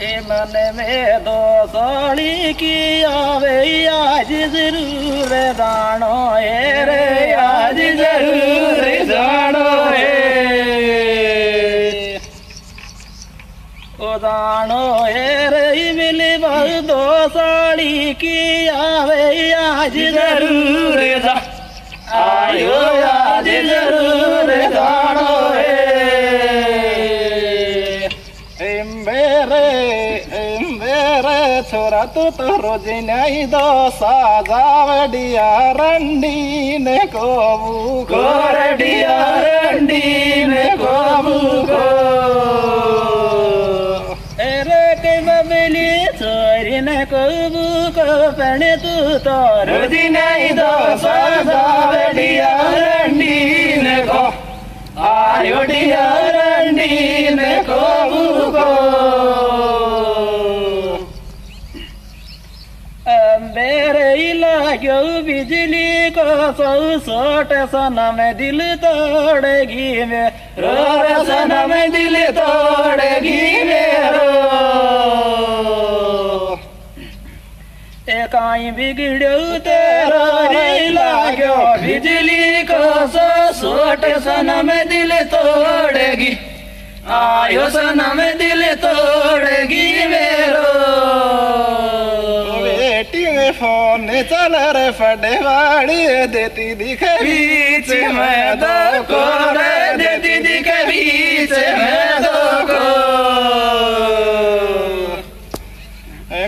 ए मन में दो साड़ी की आवे आज जरूर है रे आज जरूर जानो है रे मिले बहु दो साड़ी की आवे आज जरूर आयो आज जरूर छोरा तू तो रोज नहीं दो साजावडिया रंडी ने कोबू कोरडिया रंडी ने कोबू को एरे के बबली छोरी ने कोबू को पहने तू तो रोज नहीं दो साजावडिया रंडी ने को आयोडिया रंडी ने कोबू को मेरे लागो बिजली को सौ सोट सनम दिल तोड़ेगी में रो, रे, सनम दिल तोड़ेगी मेरो एकाई बिगड़ो तेरा रे लागो बिजली को सौ सोट सनम दिल तोड़ेगी। आयो सनम दिल तोड़ेगी मेरो में फ़ोन चल रे फटेवाड़ी देती दिखे बीच में दो को देती दिखे बीच में दो को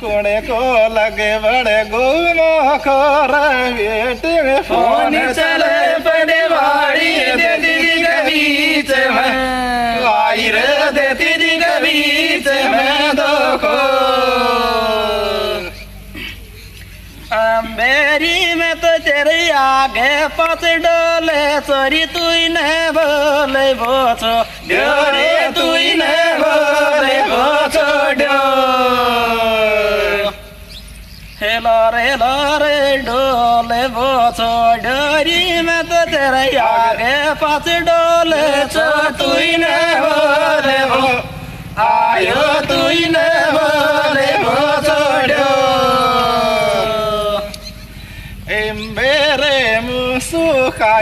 कुड़े को लगे बड़े गुनो को रे बेटी में फ़ोन चले फटेवाड़ी देती दिखे बीच में आई रे देती दिखे बीच में दो को तेरे आगे पास डोले सॉरी तू ही न बोले बोचो डोरे तू ही न बोले बोचो डो हेलो रे लो रे डोले बोचो डोरी में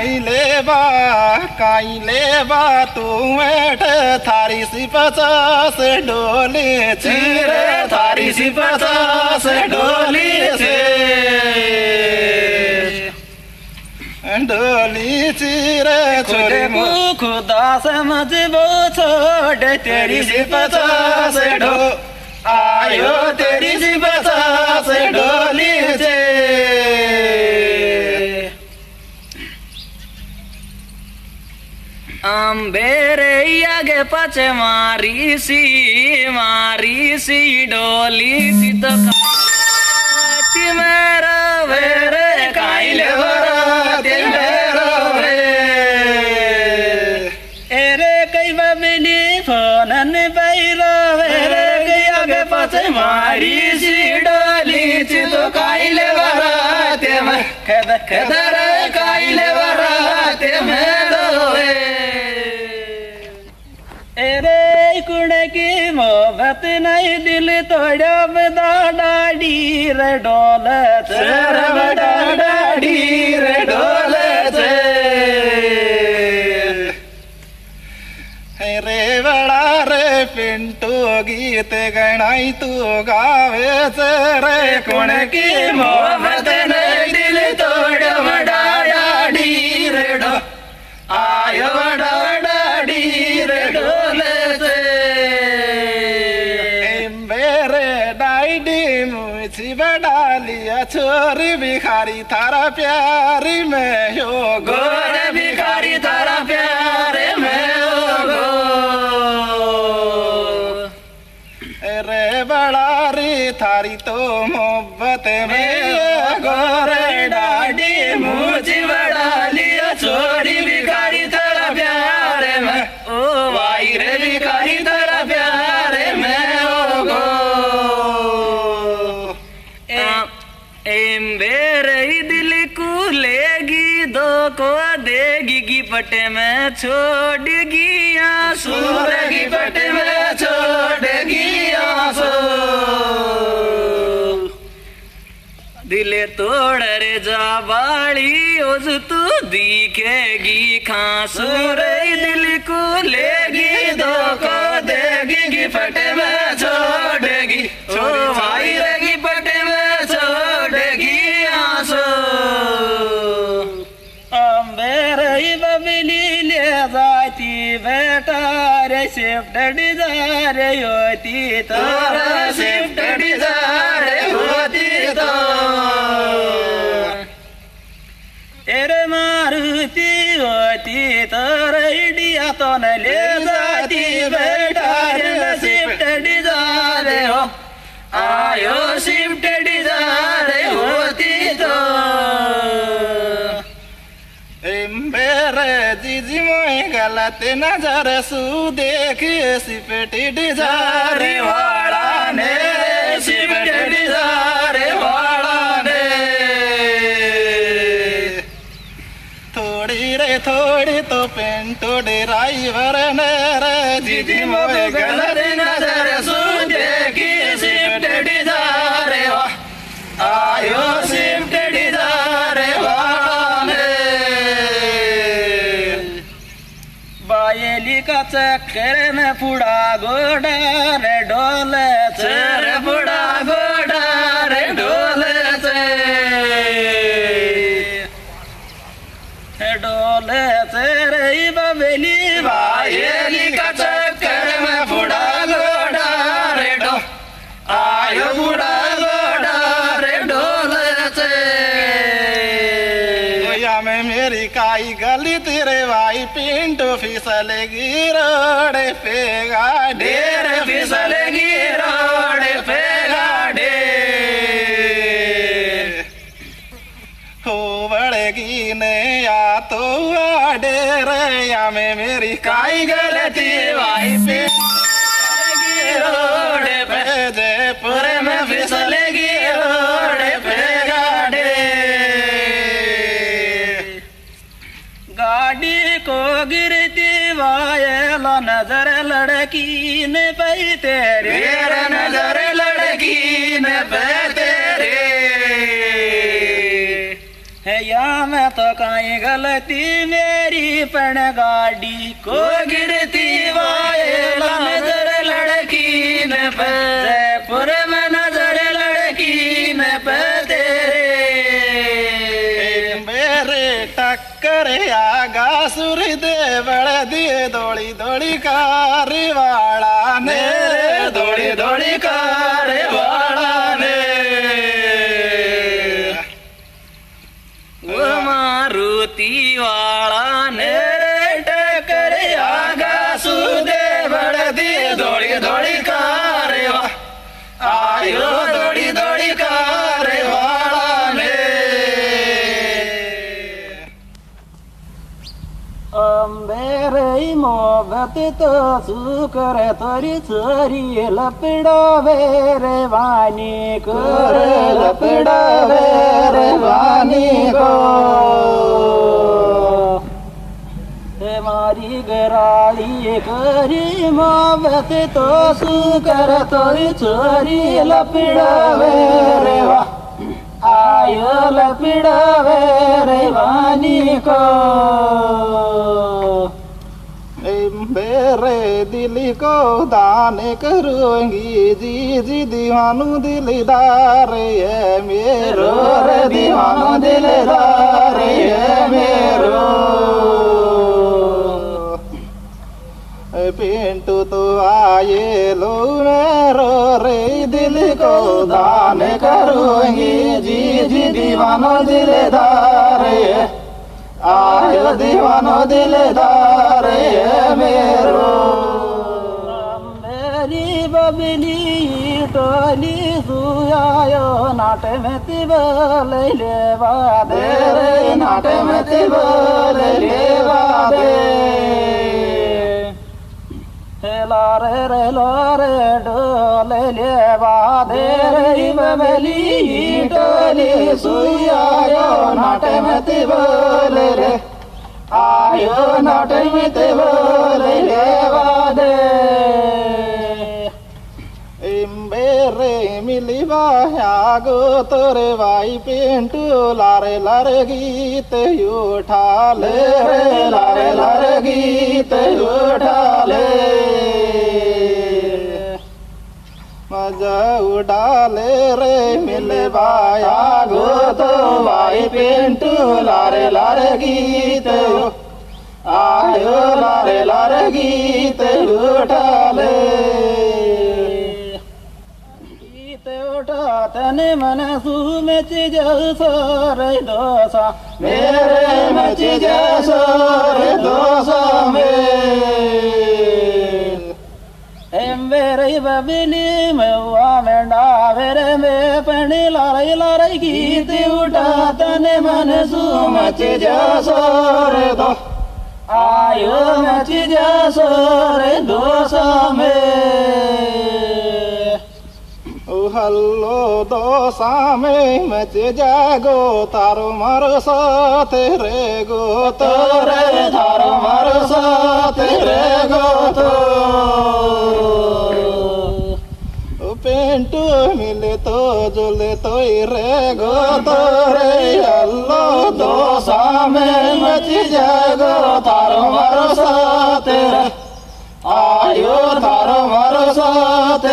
काइले बा काइले बा तू मेठ थारी सी पचास डोली चिरे थारी सी पचास डोली से डोली चिरे छोरे मु खुदा समझ वो छोड़ तेरी सी पचास डो आयो तेरी सी पचास डोली से अंबेरे आगे पचे मारी सी मारी सी डोली सी तो काटी मेरा वेरे काइले वराती मेरा वे एरे कई बबली फोनन बैरो वेरे कई आगे डोली तो काइले काइले वराते में दोवे एरे कुण की मोहब्बत नहीं दिल तोड़ा बदा डाडी रे डोल चर डाडी रे डोल रे बड़ा रे पिंटू गीत गणाई तू गावे से। रे कुण की मोहब्बत छोरी भिखारी थारा प्यारी में हो गोर। भिखारी थारा प्यारे में हो गो रे बड़ा री थारी तो मोहब्बत में गोरे। डाडी मुझी पट में छोड़ गिया सूर की पट में छोड़ गिया दिले तोड़ रे जा बाड़ी, उस तू दिखेगी खांसूर दिल को लेगी, धोखो देगी पट में छोड़ेगी छोड़ भाई शिफ्ट डिज़ायर होती तोरा शिफ्ट डिज़ायर होती तो तेरे मारुति होती तर इंडिया तो न ले जाती गलत नज़र सू देख सिपटी डिजारे वाला ने शिफ्ट डिज़ायर वाला ने। थोड़ी रे थोड़ी तो पेंटो ड्राइवर ने रे जीजी मोए गलत नज़र सू देखी शिफ्ट डिज़ायर आयो शिफ्ट बायली का चक्कर में पुड़ा गोडा रे डोले चर बुढ़ा गो रे फिसलेगी रोड पे गाड़ी ढेर फिसलेगी रोड पे गाड़ी हो बढ़ेगी ने या तो आडे या में मेरी काई गलती भाई पे। रोड पे जयपुर में फिसलेगी रोड पे गाड़ी गाड़ी को गिरती वायल नज़र लड़की ने पई तेरे। नज़र लड़की ने पे तेरे। है या मैं तो काई गलती मेरी पण गाड़ी को गिरती वायल नज़र लड़की ने पे दिए दौड़ी दौड़ी कारी वाला ने। दौड़ी दौड़ी कार वाला ने। वो मारुति वाला ने। टकर आगा सुदे बड़ दी दौड़ी दौड़ी कार आयो दौड़ी दौड़ी कार मेरे मोहब्बत तो सुकर तोरी छोरी लपड़ा वेरे वानी कर लपड़ा वेरे वानी को मारी गराली करी मोहब्बत तो सुकर तोरी छोरी लपड़ा वेरे वा आयो लपड़ा वेरे वानी को मेरे दिल को दान करूँगी। जी जी, दीवानू दिलदार ये मेरो रे दीवानो दिलदार ये मेरो। पिंटू तो आए लो, मेरो रे, दिल को दान करूँगी। जी जी, दीवानो दिलदार ये आयो दीवानो दिलदार ये मेरो मेरी। बबली टोली सुयायो नाट में तिबल लेवा दे रे नाट में तिबल लेवा दे लारे रे लारे डोले लेवा दे रे बबली टोली सुयायो गो तोरे भाई पिंटू, लारे लारे गीत उठा ले रे, लारे लारे गीत उठा ले मज़ा उठा ले रे मिलिबा गो तो भाई पिंटू, लारे लारे गीत आयो, लारे लारे गीत उठा ले गीत उठा तने मन सुमेच जसोर दोसा। मेरे मच जसोर दोसा में। मेरे बबिली मवा मेंडा में पणी लारे लारे गीत उठा तने मन सुमच जसोर दो। आयो मच में ओ दोसा में। मच जागो तारो मारो साथ रे गो तोरे तारो मारो साथ रे गो तो ओ पेंटू मिले तो जुले तो रे गो तोरे हल्लो दोसा में मच जागो तारो मारो साथ रे आयो तारो मारो साथ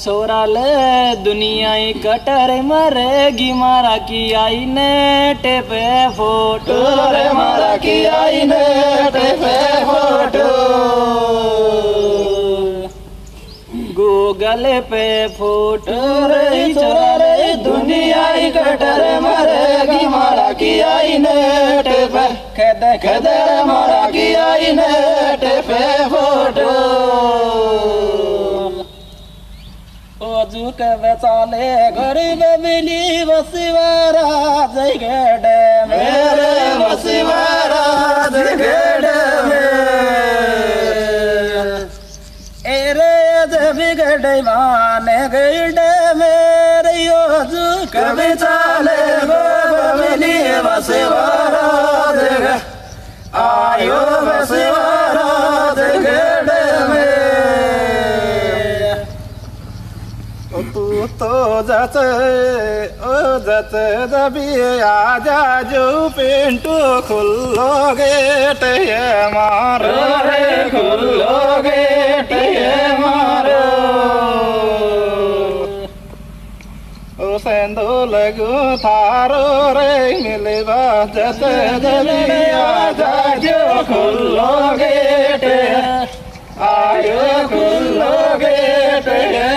छोरा ले दुनिया ही कटर मरेगी मारा की आई नेट पे फ़ोटो। रे मारा की आई नेट पे फ़ोटो। गूगल पे फ़ोटो। रे छोरा रे दुनिया ही कटर मरेगी मारा की आई नेट पे। खेद खद रे मारा की आई नेट पे फ़ोटो। ओजू के बेचाले गरीब मिली बसिवारा जय गेडे मेरे गढ़ में। एरे जब गडे माने गडे मेरे ओजू के कभी चाले गो बबली वसीवारा आयो वसीवारा तो जत ओ जत दबी आजा जो पिंटू खुल्लो गेट ये मारो। रे खुल्लो गेट ये मारो। ओ सेंदो लगो थारो रे मिले जत आ आजा जो खुल्लो गेट। आयो खुल्लो गेट ये